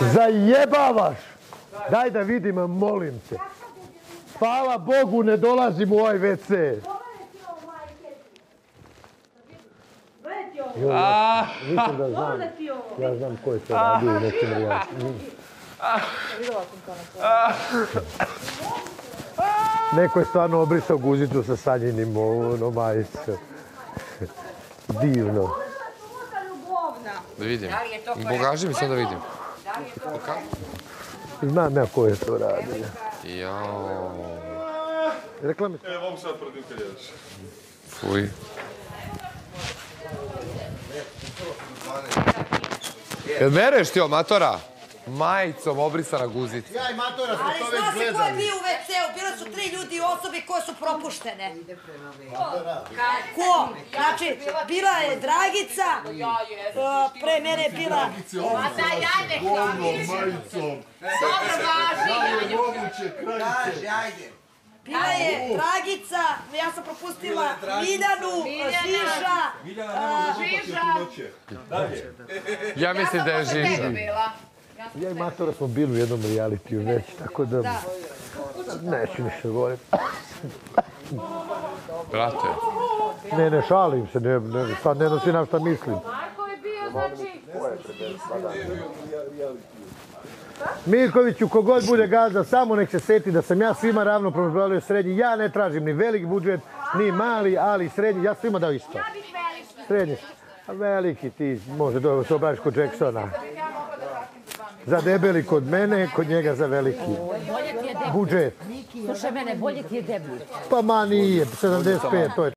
Zajebavaš! Daj da vidim, molim te. Hvala Bogu, ne dolazim u ovaj WC. Ja Mislim da znam, ja znam ko je to radio u nekim realitima. Neko je stvarno obrisao guzicu sa sanjenim ono majice. Divno. Da vidim. Pokaži mi sad da vidim. Znam ja ko je to radio. Jao. Reklami. E, mogu sad protiv kad jedeš. Fuj. Jel mereš ti o matora? Majicom obrisana guzica. Ja i Matora smo Ali zna se ko je bio u WC-u, bile su tri ljudi osobe koje su propuštene. Ko? Znači, bila je Dragica, uh, pre mene je bila... A da, ja ne majicom. Dobro, važi. Moguće, krajice. Bila je Dragica, ja sam propustila Miljanu, Žiža, Ja mislim da je Žiža. Ja i Matora smo bili u jednom realitiju već, tako da... Neću ništa govorim. Brate. Ne, ne, šalim se, ne, ne, sad ne nosi nam šta mislim. Marko je bio, znači... Mirkoviću, kogod bude gazda, samo nek se seti da sam ja svima ravnopravno zbrojio srednji. Ja ne tražim ni veliki budžet, ni mali, ali srednji. Ja svima dao isto. Ja bih veliki. Srednji. A veliki ti, može da se obraziš kod Jacksona. Ja mogu da vratim za debeli kod mene, kod njega za veliki. Bolje ti je deblji. Budžet. Slušaj mene, bolje ti je deblji. Pa ma nije, 75, to je